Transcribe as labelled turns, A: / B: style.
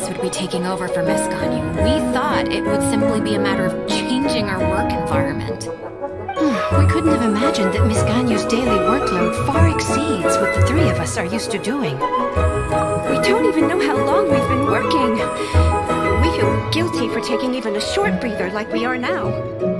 A: us would be taking over for Miss Ganyu, we thought it would simply be a matter of changing our work environment.
B: Hmm, we couldn't have imagined that Miss Ganyu's daily workload far exceeds what the three of us are used to doing.
C: We don't even know how long we've been working. We feel guilty for taking even a short breather like we are now.